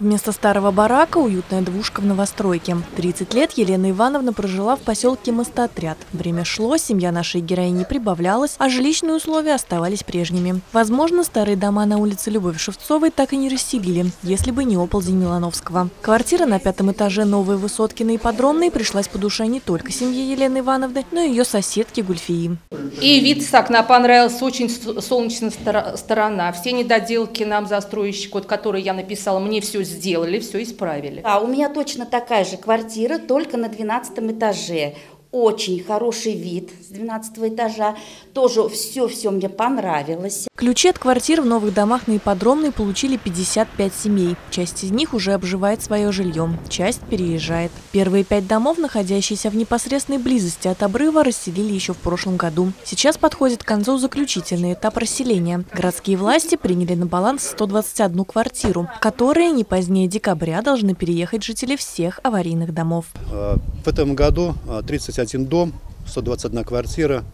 Вместо старого барака уютная двушка в новостройке. 30 лет Елена Ивановна прожила в поселке Мостотряд. Время шло, семья нашей героини прибавлялась, а жилищные условия оставались прежними. Возможно, старые дома на улице Любовь Шевцовой так и не расселили, если бы не оползень Милановского. Квартира на пятом этаже новой высотки на Ипподромной пришлась по душе не только семье Елены Ивановны, но и ее соседке Гульфии. И вид с окна понравился, очень солнечная сторона. Все недоделки нам застройщик, вот, который я написала, мне все сделали, все исправили. А у меня точно такая же квартира, только на 12 этаже очень хороший вид с 12 этажа. Тоже все-все мне понравилось. Ключи от квартир в новых домах на ипподромной получили 55 семей. Часть из них уже обживает свое жилье, часть переезжает. Первые пять домов, находящиеся в непосредственной близости от обрыва, расселили еще в прошлом году. Сейчас подходит к концу заключительный этап расселения. Городские власти приняли на баланс 121 квартиру, в которые не позднее декабря должны переехать жители всех аварийных домов. А, в этом году 30 31 дом, 121 квартира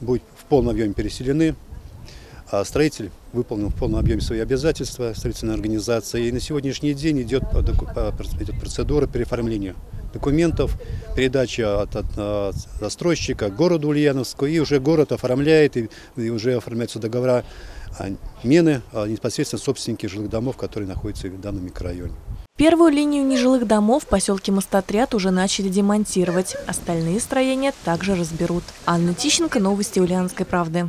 будет в полном объеме переселены. А строитель выполнил в полном объеме свои обязательства, строительная организация. И на сегодняшний день идет, идет процедура переоформления документов, передача от, от, от застройщика городу Ульяновску. И уже город оформляет, и, и уже оформляются договора мены а непосредственно собственники жилых домов, которые находятся в данном микрорайоне. Первую линию нежилых домов в поселке Мостотряд уже начали демонтировать. Остальные строения также разберут. Анна Тищенко, новости Ульяновской правды.